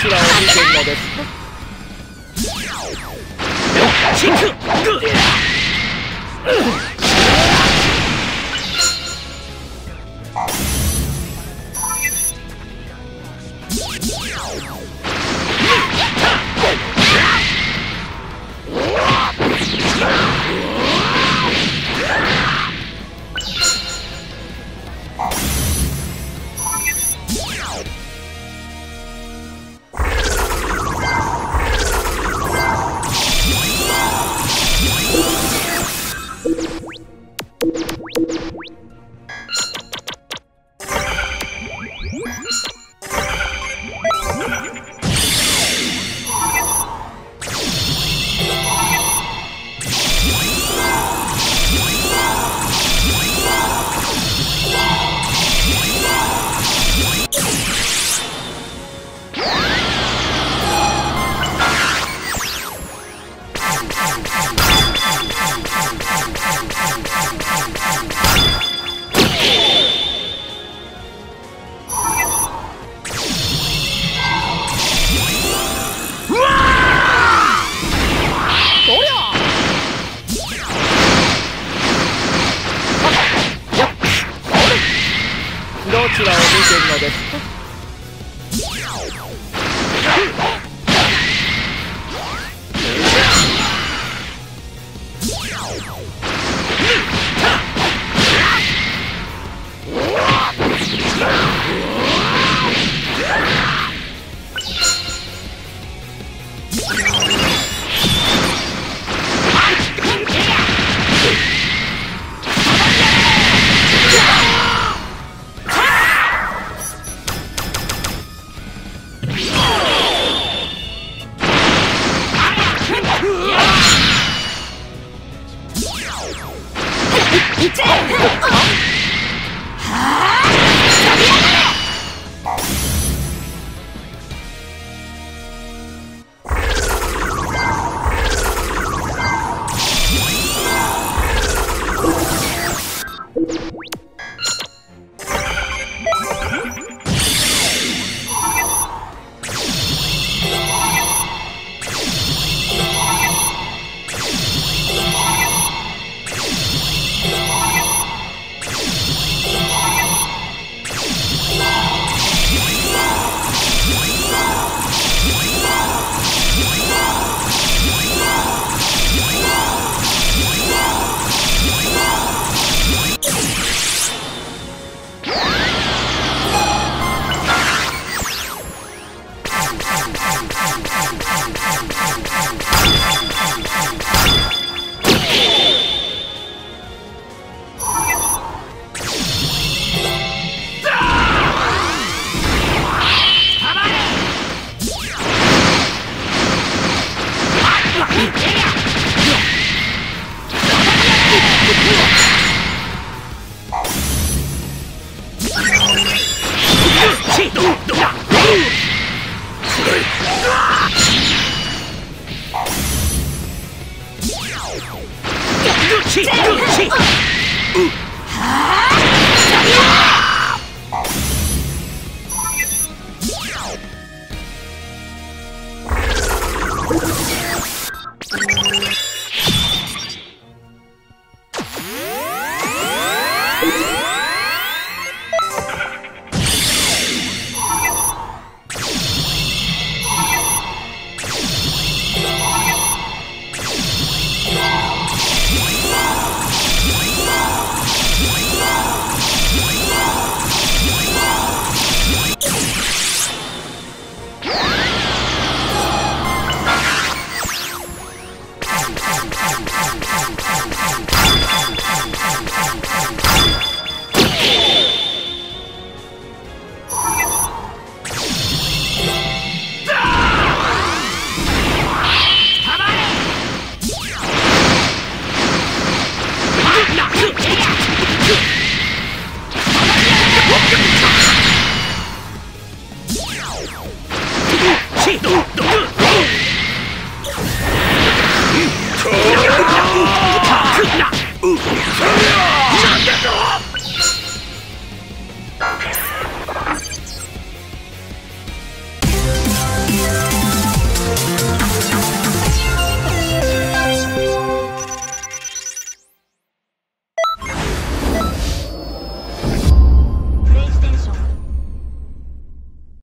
ちらを見てるのですです。It's it! Thank you.